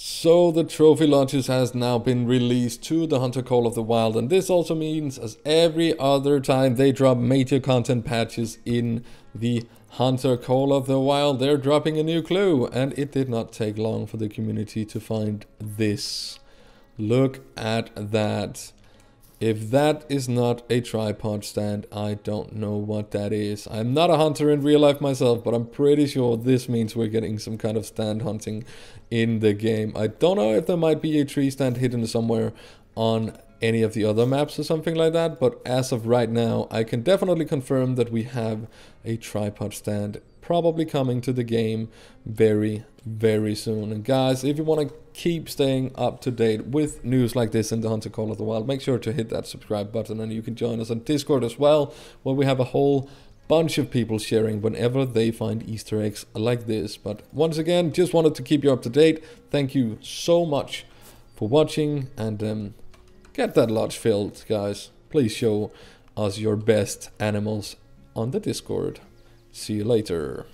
So the Trophy Lodges has now been released to the Hunter Call of the Wild and this also means as every other time they drop major content patches in the Hunter Call of the Wild they're dropping a new clue and it did not take long for the community to find this. Look at that. If that is not a tripod stand, I don't know what that is. I'm not a hunter in real life myself, but I'm pretty sure this means we're getting some kind of stand hunting in the game. I don't know if there might be a tree stand hidden somewhere on any of the other maps or something like that, but as of right now, I can definitely confirm that we have a tripod stand probably coming to the game very, very soon. And guys, if you want to keep staying up to date with news like this in the Hunter Call of the Wild, make sure to hit that subscribe button and you can join us on Discord as well, where we have a whole bunch of people sharing whenever they find Easter eggs like this. But once again, just wanted to keep you up to date. Thank you so much for watching and um, get that lodge filled, guys. Please show us your best animals on the Discord. See you later.